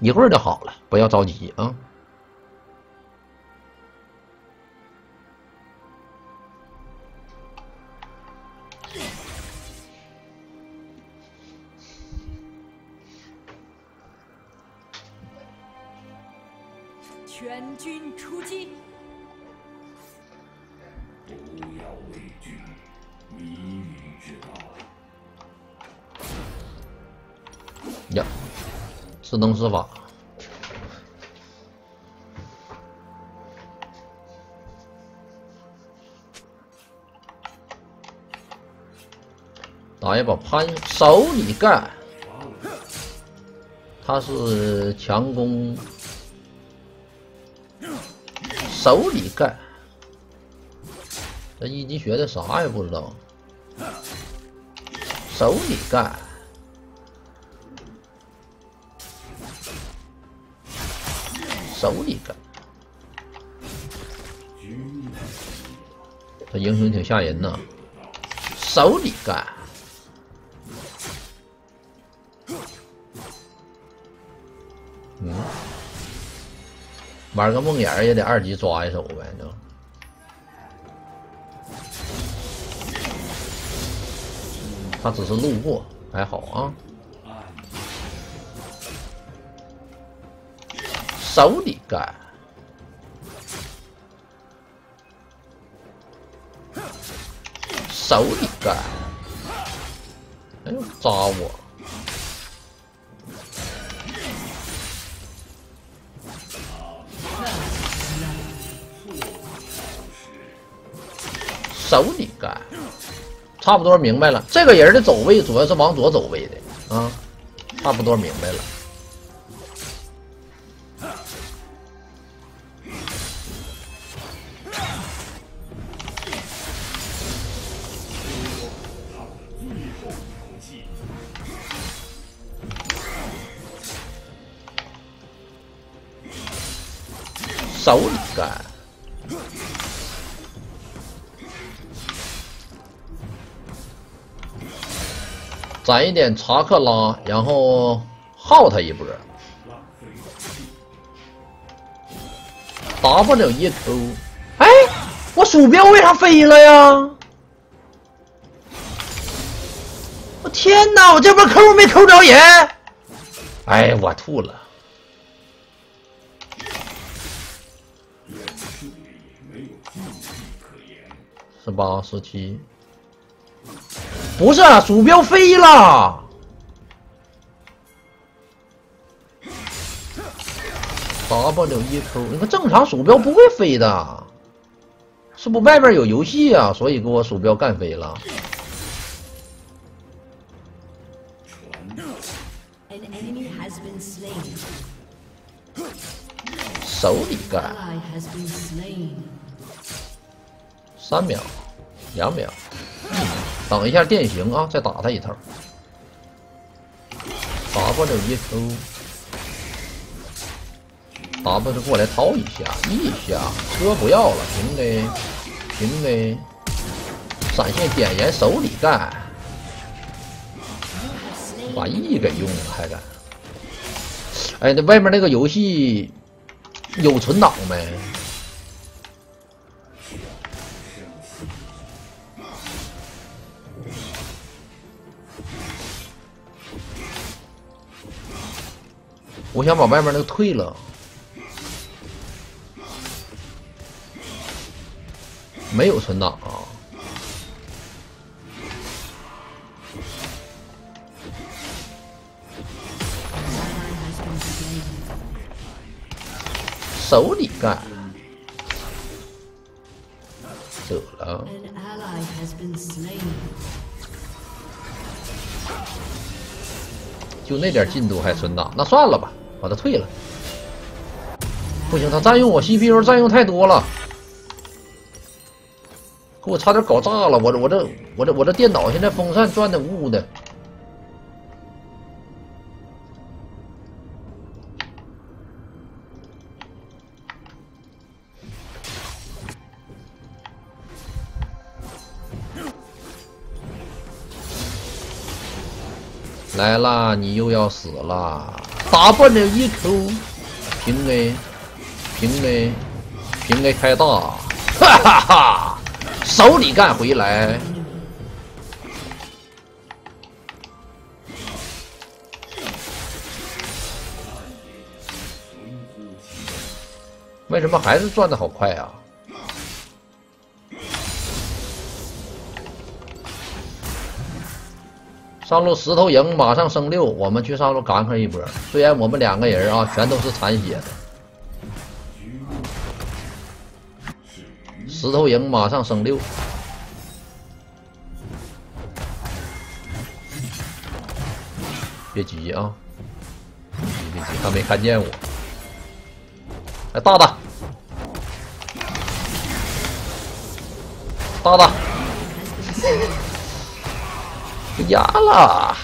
一会儿就好了，不要着急啊。他手里干，他是强攻，手里干，这一级学的啥也不知道，手里干。手里干，这英雄挺吓人呐！手里干，玩个梦魇也得二级抓一手呗，就。他只是路过，还好啊。手里干，手里干，哎呦，扎我！手里干，差不多明白了。这个人的走位主要是往左走位的啊，差不多明白了。手里干，攒一点查克拉，然后耗他一波。W 一扣，哎，我鼠标为啥飞了呀？我天哪，我这波扣没扣着人！哎，我吐了。十八、十七，不是鼠标飞了。W 一扣，你看正常鼠标不会飞的，是不外面有游戏啊？所以给我鼠标干飞了。手里干。三秒，两秒，等一下电刑啊，再打他一套。W 一抽，W 过来掏一下，一下车不要了，平的，平的，闪现点燃手里干，把 E 给用了还敢？哎，那外面那个游戏有存档没？我想把外面那个退了，没有存档啊！手里干，走了。就那点进度还存档，那算了吧。把他退了，不行，他占用我 CPU 占用太多了，给我差点搞炸了！我这我这我这我这电脑现在风扇转的呜呜的。来啦，你又要死了一 Q，平 A，平 A，平 A 开大，哈哈哈！手里干回来。为什么还是转的好快啊？上路石头营马上升六，我们去上路干上一波。虽然我们两个人啊，全都是残血的。石头营马上升六，别急啊！别急，他没看见我。哎，大大，大大。压了，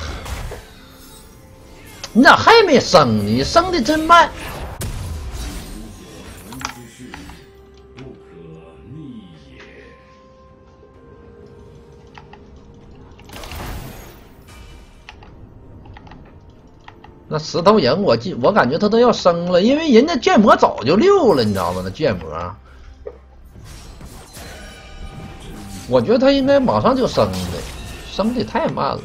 你咋还没升呢？你升的真慢。那石头人，我记，我感觉他都要升了，因为人家剑魔早就六了，你知道吗？那剑魔，我觉得他应该马上就升的。升的太慢了，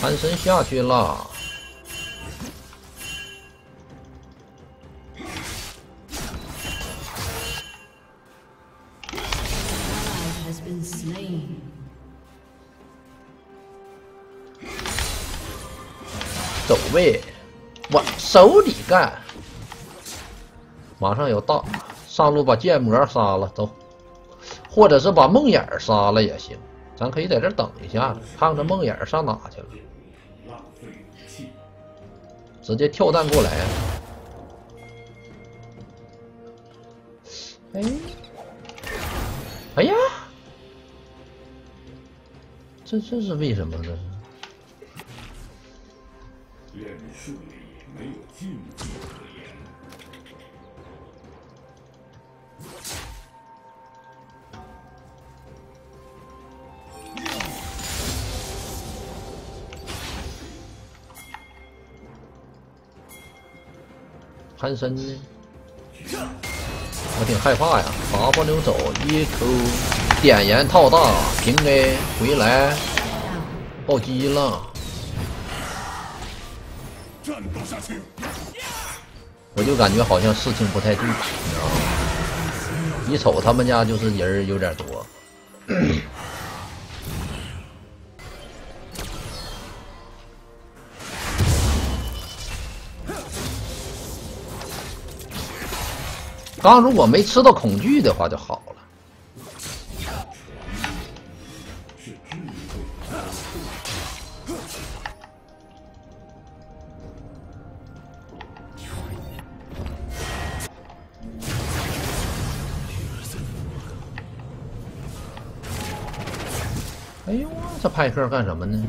潘神下去了。走位。我手里干，马上有大上路把剑魔杀了，走，或者是把梦魇杀了也行，咱可以在这等一下，看看梦魇上哪去了，浪费直接跳弹过来。哎，哎呀，这这是为什么呢？没有禁忌可言。潘森呢？我挺害怕呀！W 走一 Q，点燃套大平 A 回来，暴击了。我就感觉好像事情不太对，你知道吗？一瞅他们家就是人有点多。刚如果没吃到恐惧的话就好了哎呦，这派克干什么呢？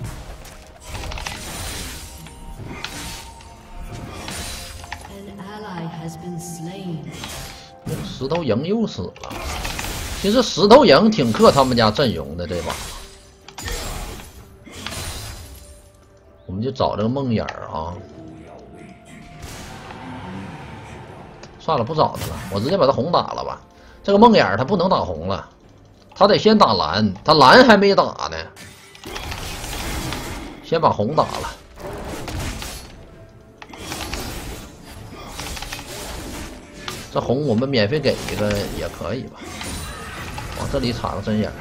石头营又死了。其实石头营挺克他们家阵容的这把。我们就找这个梦魇啊。算了，不找他了，我直接把他红打了吧。这个梦魇他不能打红了。他得先打蓝，他蓝还没打呢，先把红打了。这红我们免费给一个也可以吧？往这里插个针眼。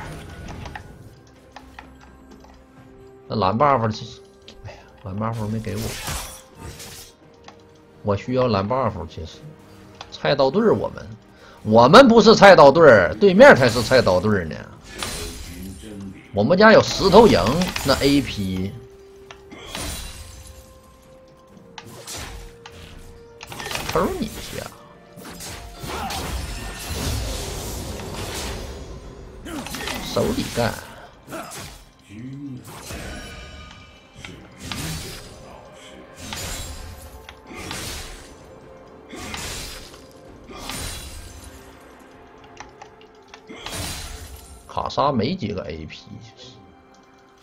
那蓝 buff，哎呀，蓝 buff 没给我，我需要蓝 buff。其实，菜刀队我们。我们不是菜刀队儿，对面才是菜刀队儿呢。我们家有石头营，那 AP，抽你一下，手里干。卡莎没几个 AP，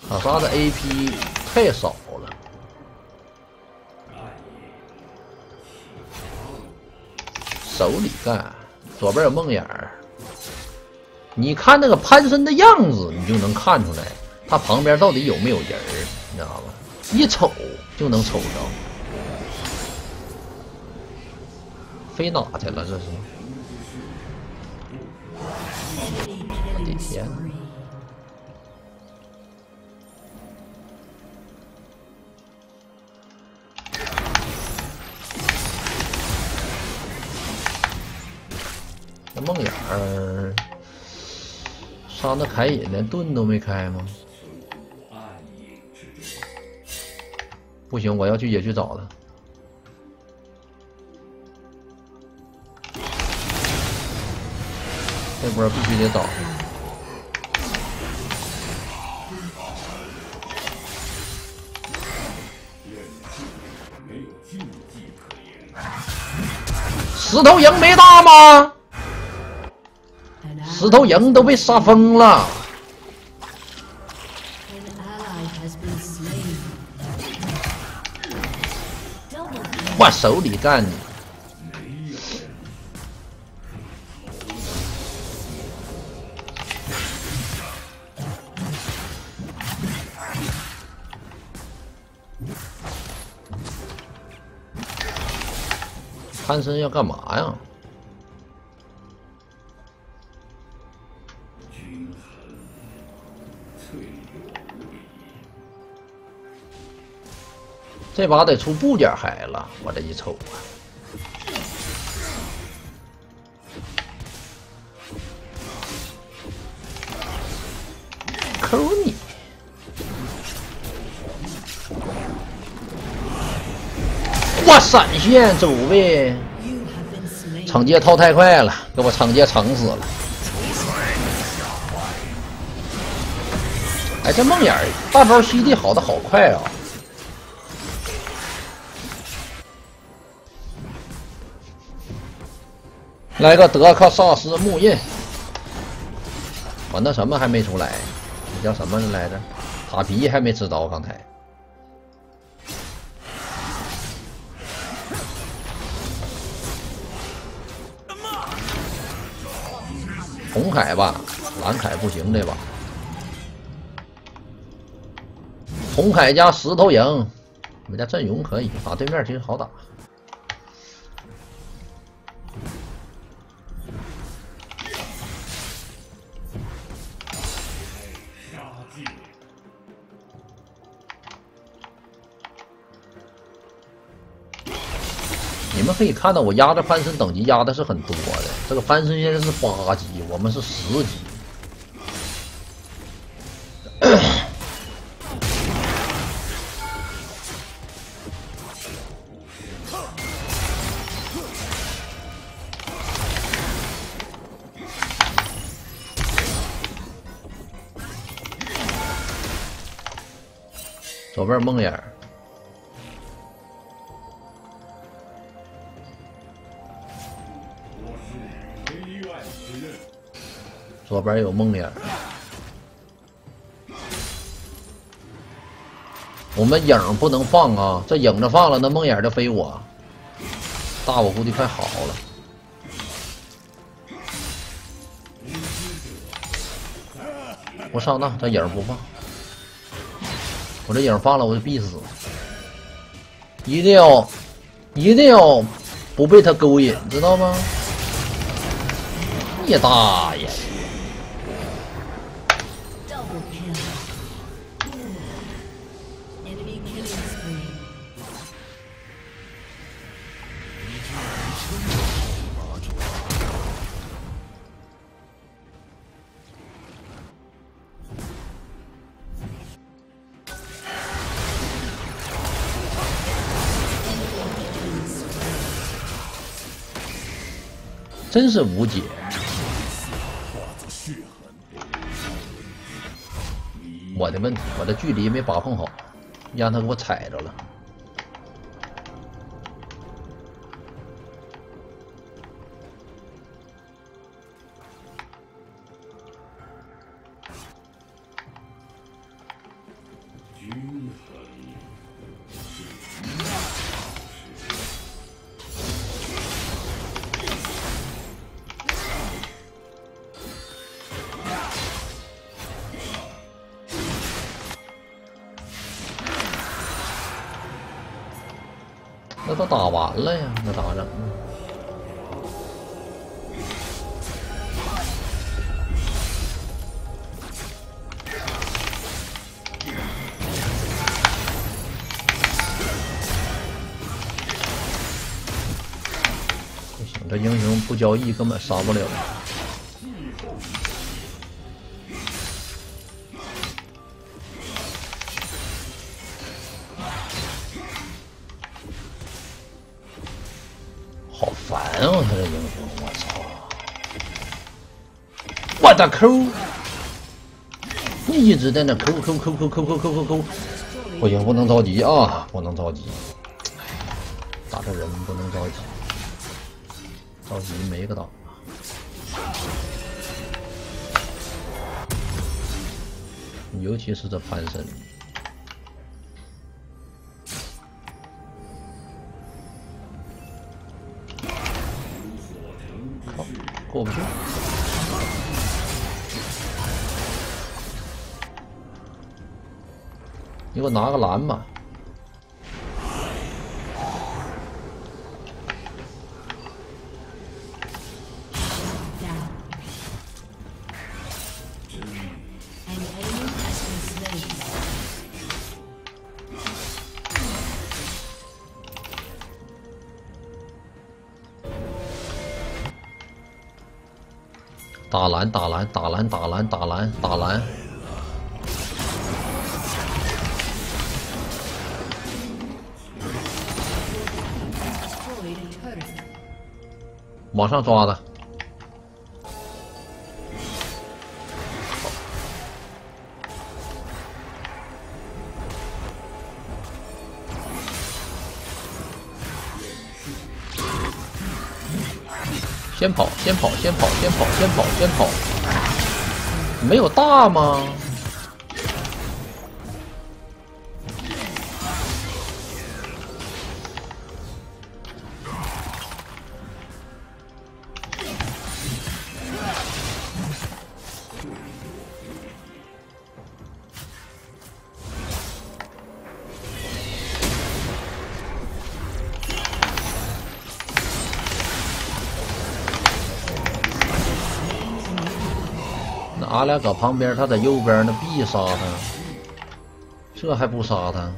卡莎的 AP 太少了。手里干，左边有梦魇儿。你看那个潘森的样子，你就能看出来他旁边到底有没有人儿，你知道吗？一瞅就能瞅着。飞哪去了？这是？天！那梦魇儿杀那凯隐连盾都没开吗？不行，我要去野区找他。这波必须得找。石头营没大吗？石头营都被杀疯了。我手里干你！潘森要干嘛呀？这把得出部件海了，我这一瞅啊，闪现走呗，惩戒套太快了，给我惩戒惩死了！哎，这梦魇大招吸地好的好快啊！来个德克萨斯木印，我那什么还没出来，那叫什么来着？塔皮还没吃着，刚才。红凯吧，蓝凯不行这把。红凯加石头营，我们家阵容可以，打对面其实好打。可以看到，我压着翻身等级压的是很多的。这个翻身现在是八级，我们是十级。左边梦魇。左边有梦魇，我们影不能放啊！这影子放了，那梦魇就飞我。大我估计快好了。不上当，这影不放，我这影放了我就必死。一定要，一定要不被他勾引，知道吗？你大爷！真是无解。我的问题，我的距离没把控好，让他给我踩着了。都打完了呀，那咋整？不行，这英雄不交易根本杀不了。我的抠！你一直在那抠抠抠抠抠抠抠抠抠，不行，不能着急啊，不能着急。打这人不能着急，着急没个打。尤其是这潘森，你给我拿个蓝吧。打蓝，打蓝，打蓝，打蓝，打蓝，打蓝。往上抓的。先跑，先跑，先跑，先跑，先跑，先跑。没有大吗？俩搁旁边，他在右边，那必杀他，这还不杀他.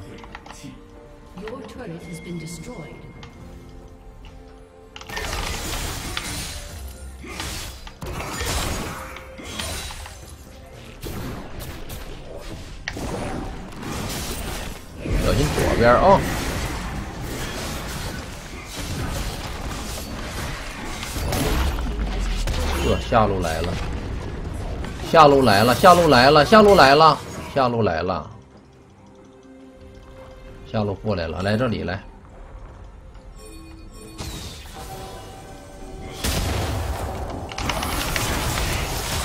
小心左边啊！这下路来了，下路来了，下路来了，下路来了，下路来了，下路过来了，来这里来。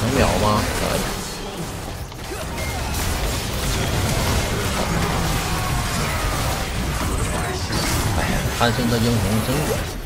能秒吗？哎呀，潘森这英雄真恶心。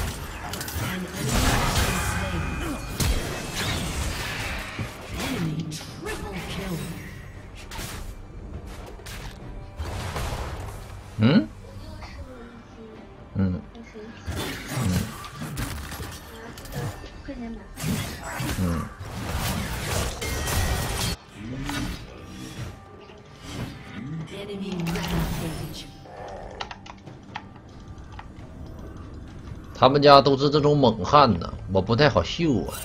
他们家都是这种猛汉呢，我不太好秀啊。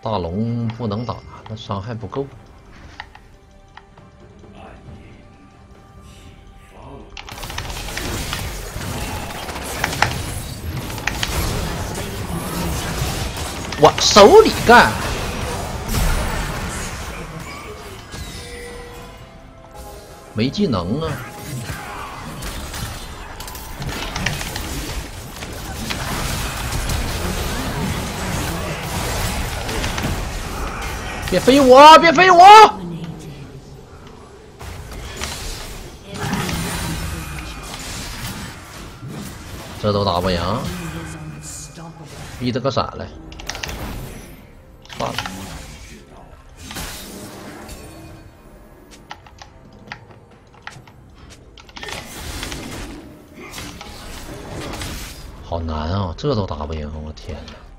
大龙不能打，他伤害不够。我手里干，没技能啊。别飞我！别飞我！这都打不赢，逼他个闪来！算了，好难啊！这都打不赢，我天哪！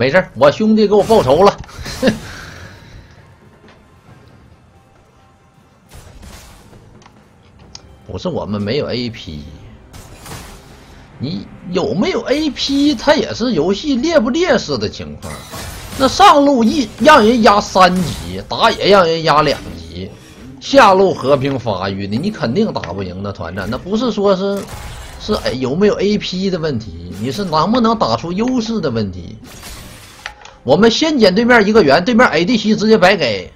没事儿我兄弟给我报仇了。不是我们没有 AP，你有没有 AP，它也是游戏劣不劣势的情况。那上路一让人压三级，打野让人压两级，下路和平发育的，你肯定打不赢那团战。那不是说是是哎有没有 AP 的问题，你是能不能打出优势的问题。我们先捡对面一个圆，对面 ADC 直接白给，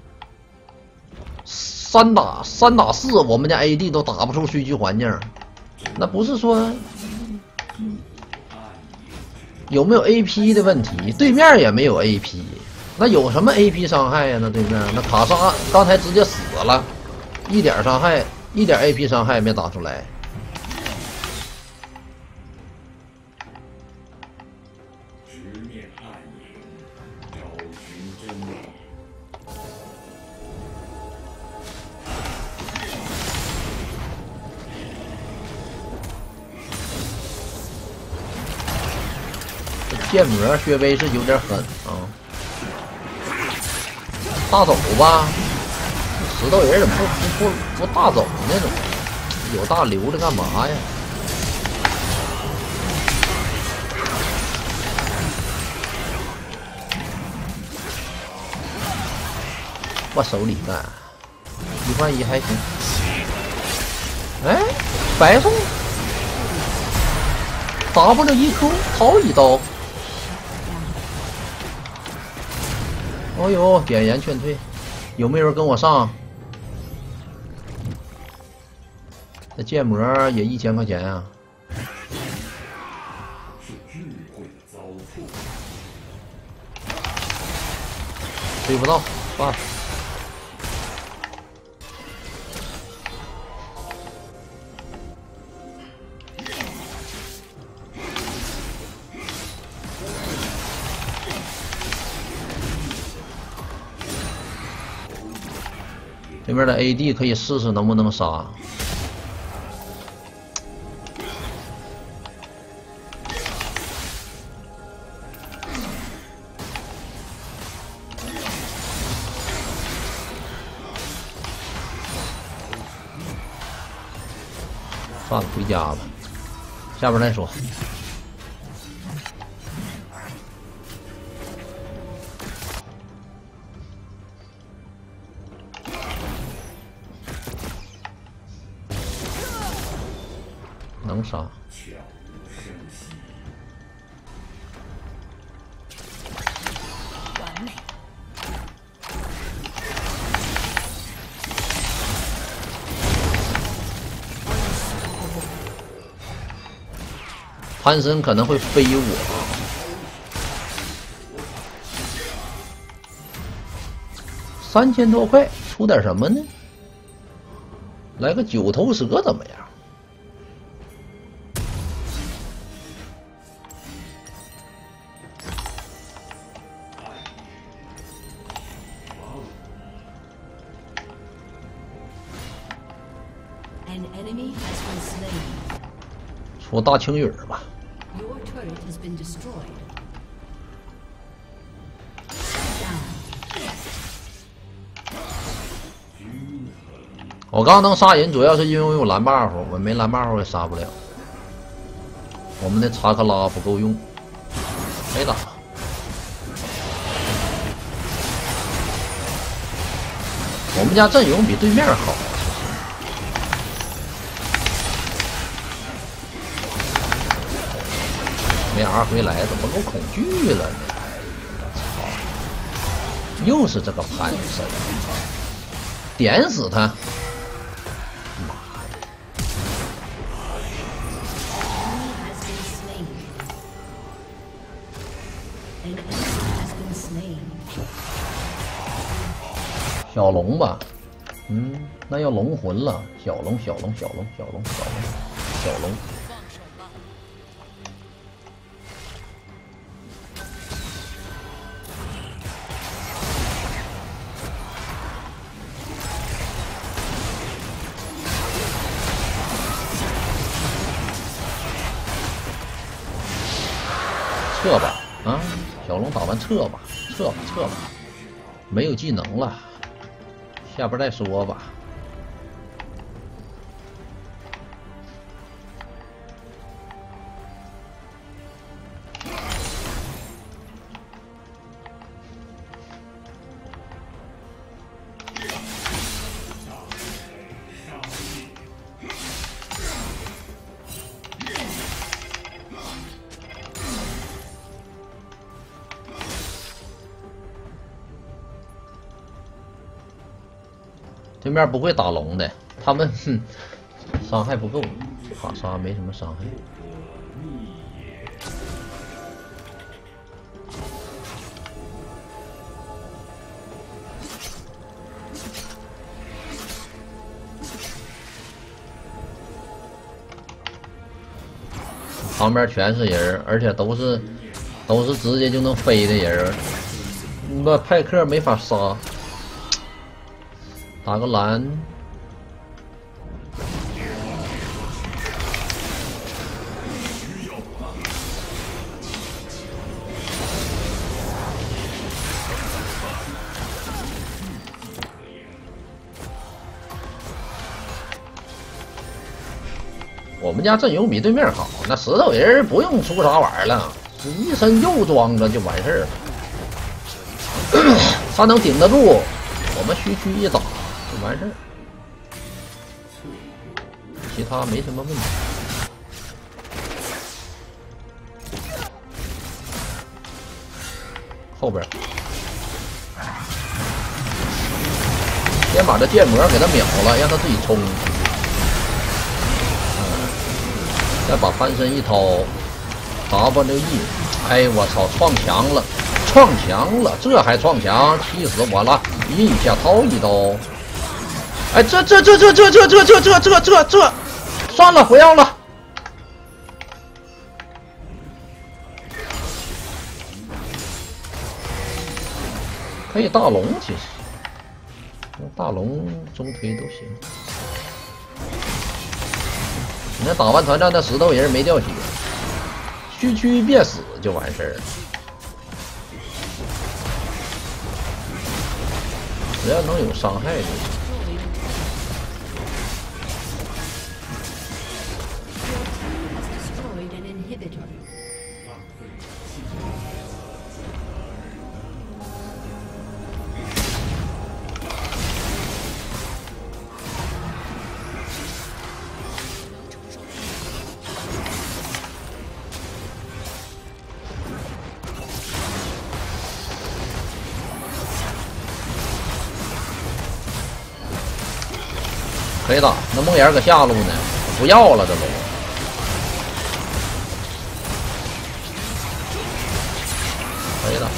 三打三打四，我们家 AD 都打不出虚局环境，那不是说有没有 AP 的问题，对面也没有 AP，那有什么 AP 伤害呀？那对面那卡莎刚才直接死了，一点伤害，一点 AP 伤害也没打出来。剑魔薛微是有点狠啊！大走吧，石头人怎么不不不不大走那种？有大留着干嘛呀？我手里干，一换一还行。哎，白送 W 一 Q 逃一刀。哦呦，点燃劝退，有没有人跟我上？这建模也一千块钱啊！追不到，算了。对面的 AD 可以试试能不能杀。算了，回家吧，下边再说。杀，潘森可能会飞我。三千多块，出点什么呢？来个九头蛇怎么样出大青雨儿吧！我刚能杀人，主要是因为我有蓝 buff，我没蓝 buff 也杀不了。我们的查克拉不够用，没打。我们家阵容比对面好。没 R 回来，怎么够恐惧了呢？操！又是这个潘神，点死他！妈的！小龙吧，嗯，那要龙魂了。小龙，小龙，小龙，小龙，小龙，小龙。打完撤吧，撤吧，撤吧，没有技能了，下边再说吧。对面不会打龙的，他们伤害不够，卡莎没什么伤害。旁边全是人，而且都是都是直接就能飞的人，那派克没法杀。打个蓝，我们家阵容比对面好，那石头人不用出啥玩意儿了，一身肉装着就完事儿了。他能顶得住，我们区区一打。完事儿，其他没什么问题。后边，先把这剑魔给他秒了，让他自己冲。再把翻身一掏，W E，哎我操，撞墙了，撞墙了，这还撞墙，气死我了！一下掏一刀。哎，这这这这这这这这这这这这，算了，不要了。可以大龙，其实大龙中推都行。你看打完团战，那石头人没掉血，区区别死就完事儿了。只要能有伤害就行。眼搁下路呢，不要了，这龙可以了。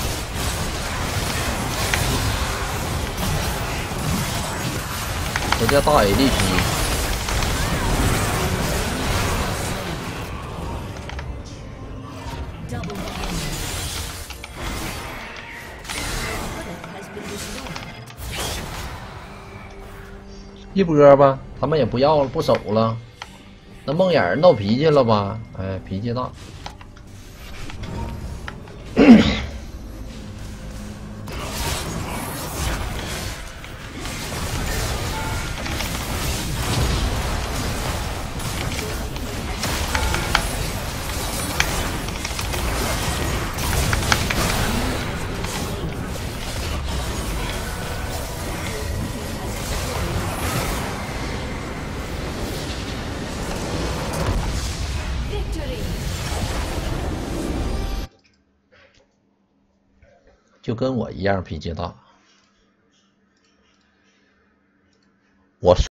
我叫大 A，第七一波吧。他们也不要了，不守了。那梦魇闹脾气了吧？哎，脾气大。跟我一样脾气大，我。